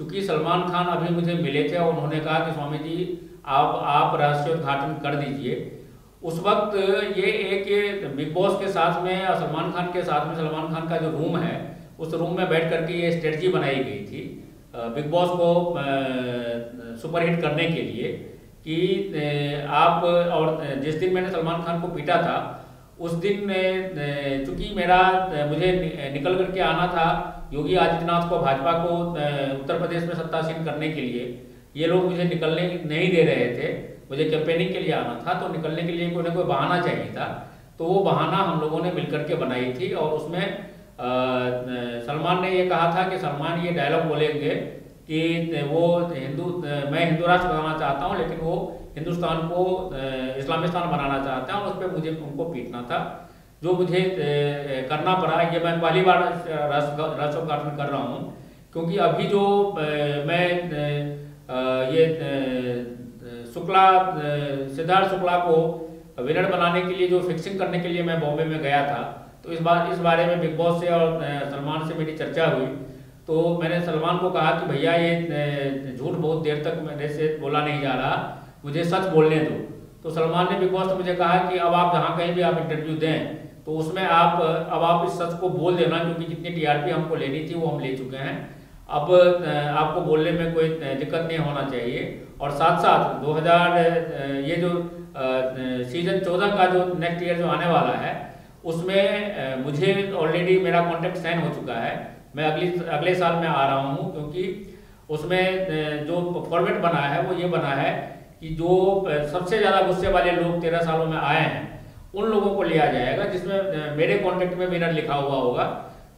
चूँकि सलमान खान अभी मुझे मिले थे और उन्होंने कहा कि स्वामी जी, आप आप रहस्योद्घाटन कर दीजिए। उस वक्त ये एक बिग बॉस के साथ में और सलमान खान के साथ में, सलमान खान का जो रूम है, उस रूम में बैठ करके ये स्ट्रेटजी बनाई गई थी बिग बॉस को सुपरहिट करने के लिए कि आप और, जिस दिन मैंने सलमान खान को पीटा था उस दिन चूँकि मेरा मुझे निकल करके आना था योगी आदित्यनाथ को भाजपा को उत्तर प्रदेश में सत्तासीन करने के लिए, ये लोग मुझे निकलने नहीं दे रहे थे। मुझे कैंपेनिंग के लिए आना था तो निकलने के लिए कोई ना कोई बहाना चाहिए था। तो वो बहाना हम लोगों ने मिलकर के बनाई थी और उसमें सलमान ने ये कहा था कि सलमान ये डायलॉग बोलेंगे कि वो हिंदू मैं हिंदू राष्ट्र बनाना चाहता हूँ, लेकिन वो हिंदुस्तान को इस्लामिस्तान बनाना चाहते हैं और उस पर मुझे, उनको पीटना था। जो मुझे करना पड़ा, ये मैं पहली बार राष्ट्रोद्घाटन कर रहा हूँ, क्योंकि अभी जो मैं ये शुक्ला सिद्धार्थ शुक्ला को विनर बनाने के लिए, जो फिक्सिंग करने के लिए मैं बॉम्बे में गया था तो इस बार, इस बारे में बिग बॉस से और सलमान से मेरी चर्चा हुई। तो मैंने सलमान को कहा कि भैया ये झूठ बहुत देर तक मेरे से बोला नहीं जा रहा, मुझे सच बोलने दो। तो सलमान ने ने मुझे कहा कि अब आप जहाँ कहीं भी आप इंटरव्यू दें तो उसमें आप, अब आप इस सच को बोल देना, क्योंकि जितनी टीआरपी हमको लेनी थी वो हम ले चुके हैं। अब आपको बोलने में कोई दिक्कत नहीं होना चाहिए। और साथ साथ 2000 ये जो सीज़न 14 का जो नेक्स्ट ईयर जो आने वाला है, उसमें मुझे ऑलरेडी मेरा कॉन्ट्रैक्ट साइन हो चुका है। मैं अगली, अगले साल में आ रहा हूँ, क्योंकि उसमें जो फॉर्मेट बना है, वो ये बना है कि जो सबसे ज़्यादा गुस्से वाले लोग तेरह सालों में आए हैं, उन लोगों को लिया जाएगा, जिसमें मेरे कॉन्टेक्ट में विनर लिखा हुआ होगा।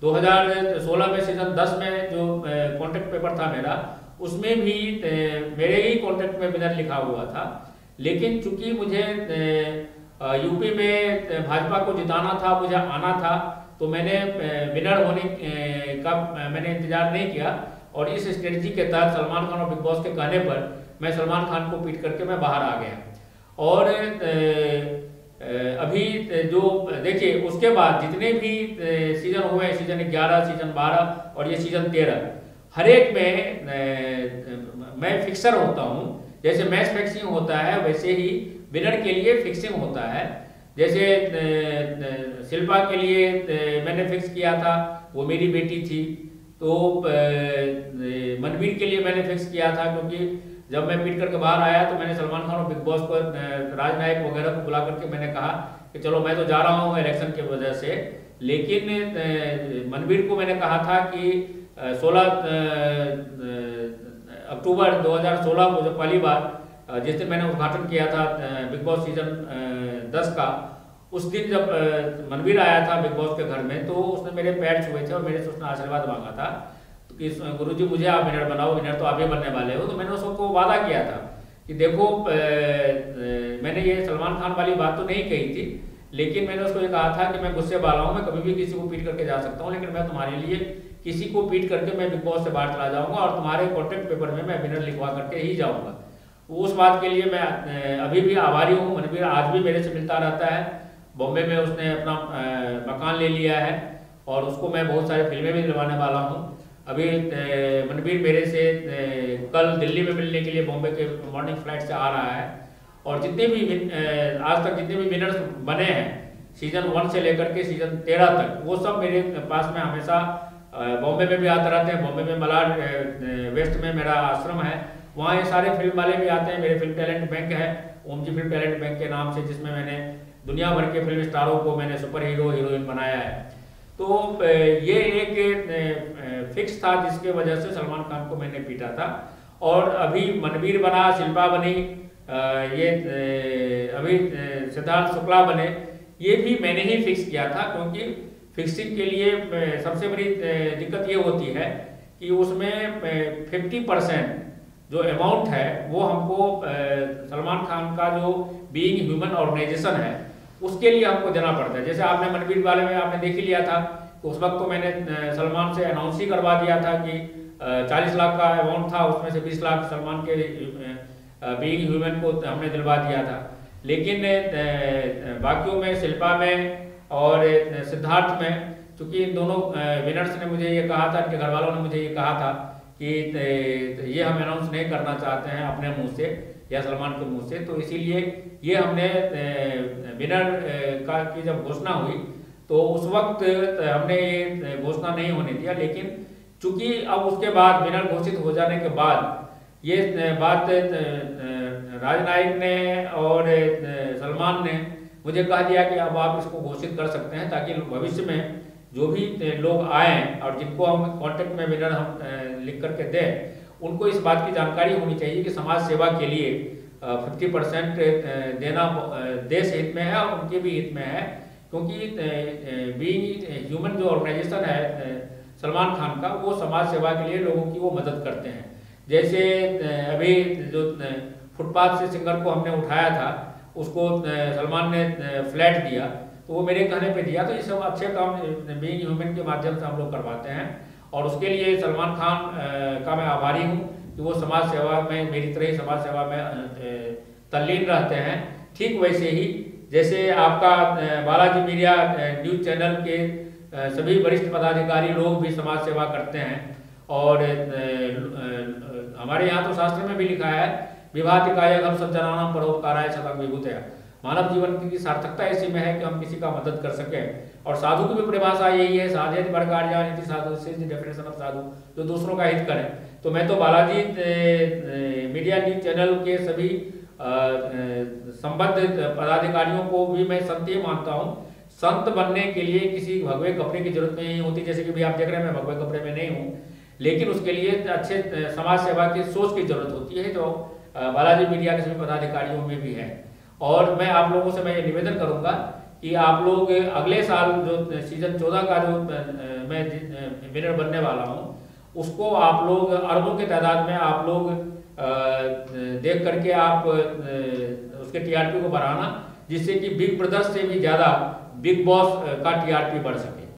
2016 में सीज़न 10 में जो कॉन्ट्रैक्ट पेपर था मेरा, उसमें भी मेरे ही कॉन्ट्रैक्ट में विनर लिखा हुआ था। लेकिन चूँकि मुझे यूपी में भाजपा को जिताना था, मुझे आना था तो मैंने विनर होने का मैंने इंतज़ार नहीं किया और इस स्ट्रेटजी के तहत सलमान खान और बिग बॉस के कहने पर मैं सलमान खान को पीट करके मैं बाहर आ गया। और अभी जो, देखिए, उसके बाद जितने भी सीज़न हुए सीज़न 11 सीज़न 12 और ये सीज़न 13 हर एक में मैं फिक्सर होता हूँ। जैसे मैच फिक्सिंग होता है, वैसे ही विनर के लिए फिक्सिंग होता है। जैसे शिल्पा के लिए मैंने फिक्स किया था, वो मेरी बेटी थी। तो मनवीर के लिए मैंने फिक्स किया था, क्योंकि जब मैं पीट करके बाहर आया तो मैंने सलमान खान और बिग बॉस को राजनायक वगैरह को बुला करके मैंने कहा कि चलो, मैं तो जा रहा हूँ इलेक्शन की वजह से। लेकिन मनवीर को मैंने कहा था कि 16 अक्टूबर 2016 को जब पहली बार जिस दिन मैंने उद्घाटन किया था बिग बॉस सीज़न दस का, उस दिन जब मनवीर आया था बिग बॉस के घर में तो उसने मेरे पैर छुए थे और मेरे से उसने आशीर्वाद मांगा था कि गुरु जी मुझे आप विनर बनाओ, विनर तो आप ही बनने वाले हो। तो मैंने उसको वादा किया था कि देखो मैंने ये सलमान खान वाली बात तो नहीं कही थी, लेकिन मैंने उसको ये कहा था कि मैं गुस्से वाला हूँ, मैं कभी भी किसी को पीट करके जा सकता हूँ, लेकिन मैं तुम्हारे लिए किसी को पीट करके मैं बिग बॉस से बाहर चला जाऊँगा और तुम्हारे कॉन्ट्रैक्ट पेपर में मैं विनर लिखवा करके ही जाऊँगा। उस बात के लिए मैं अभी भी आभारी हूँ मनवीर आज भी मेरे से मिलता रहता है। बॉम्बे में उसने अपना मकान ले लिया है और उसको मैं बहुत सारी फ़िल्में भी दिलवाने वाला हूँ। अभी मनवीर मेरे से कल दिल्ली में मिलने के लिए बॉम्बे के मॉर्निंग फ़्लाइट से आ रहा है और जितने भी आज तक जितने भी विनर्स बने हैं सीज़न वन से लेकर के सीज़न तेरह तक, वो सब मेरे पास में हमेशा बॉम्बे में भी आते रहते हैं। बॉम्बे में मलाड वेस्ट में मेरा आश्रम है। वहाँ ये सारे फ़िल्म वाले भी आते हैं, मेरे फ़िल्म टैलेंट बैंक है Om ji film talent bank के नाम से, जिसमें मैंने दुनिया भर के फ़िल्म स्टारों को मैंने सुपर हीरो हीरोइन बनाया है। तो ये एक फिक्स था, जिसके वजह से सलमान खान को मैंने पीटा था। और अभी मनवीर बना, शिल्पा बनी ये अभी सिद्धार्थ शुक्ला बने, ये भी मैंने ही फिक्स किया था, क्योंकि फिक्सिंग के लिए सबसे बड़ी दिक्कत ये होती है कि उसमें फिफ्टी परसेंट जो अमाउंट है, वो हमको सलमान खान का जो बीइंग ह्यूमन ऑर्गेनाइजेशन है, उसके लिए हमको देना पड़ता है। जैसे आपने मनवीर वाले में आपने देख ही लिया था उस वक्त तो मैंने सलमान से अनाउंस ही करवा दिया था कि 40 लाख का अमाउंट था, उसमें से 20 लाख सलमान के बीइंग ह्यूमन को हमने दिलवा दिया था। लेकिन बाकियों में, शिल्पा में और सिद्धार्थ में, चूँकि इन दोनों विनर्स ने मुझे ये कहा था, इनके घर वालों ने मुझे ये कहा था कि ये हम अनाउंस नहीं करना चाहते हैं अपने मुँह से या सलमान के मुँह से तो इसीलिए ये हमने विनर का की जब घोषणा हुई तो उस वक्त हमने ये घोषणा नहीं होने दिया, लेकिन चूँकि अब उसके बाद विनर घोषित हो जाने के बाद ये बात राजनायक ने और सलमान ने मुझे कह दिया कि अब आप इसको घोषित कर सकते हैं ताकि भविष्य में जो भी लोग आए और जिनको हम कॉन्टेक्ट में विनर हम लिख करके दें, उनको इस बात की जानकारी होनी चाहिए कि समाज सेवा के लिए फिफ्टी परसेंट देना देश हित में है और उनके भी हित में है। क्योंकि बी ह्यूमन जो ऑर्गेनाइजेशन है सलमान खान का, वो समाज सेवा के लिए लोगों की वो मदद करते हैं। जैसे अभी जो फुटपाथ से सिंगर को हमने उठाया था, उसको सलमान ने फ्लैट दिया। तो वो मेरे कहने पे दिया तो ये सब अच्छे काम बीइंग ह्यूमन के माध्यम से हम लोग करवाते हैं। और उसके लिए सलमान खान का मैं आभारी हूँ कि वो समाज सेवा में, मेरी तरह ही समाज सेवा में तल्लीन रहते हैं। ठीक वैसे ही, जैसे आपका बालाजी मीडिया न्यूज़ चैनल के सभी वरिष्ठ पदाधिकारी लोग भी समाज सेवा करते हैं। और हमारे यहाँ तो शास्त्र में भी लिखा है विभातिकाय हम सब जनानाम परोपकाराय शतक विभूतया। मानव जीवन की सार्थकता इसी में है कि हम किसी का मदद कर सकें। और साधु की भी परिभाषा यही है, साधे वर्गार्यानिति साधु डेफिनेशन ऑफ़ साधु, जो दूसरों का हित करें। तो मैं तो बालाजी मीडिया न्यूज़ चैनल के सभी संबद्ध पदाधिकारियों को भी मैं संत ही मानता हूँ। संत बनने के लिए किसी भगवे कपड़े की ज़रूरत नहीं होती, जैसे कि भी आप देख रहे हैं, मैं भगवे कपड़े में नहीं हूँ। लेकिन उसके लिए अच्छे समाज सेवा की सोच की ज़रूरत होती है, जो बालाजी मीडिया के सभी पदाधिकारियों में भी है। और मैं आप लोगों से मैं ये निवेदन करूँगा कि आप लोग अगले साल जो सीज़न चौदह का जो मैं विनर बनने वाला हूँ, उसको आप लोग अरबों के तादाद में आप लोग देख करके आप उसके टीआरपी को बढ़ाना, जिससे कि बिग ब्रदर्स से भी ज़्यादा बिग बॉस का टीआरपी बढ़ सके।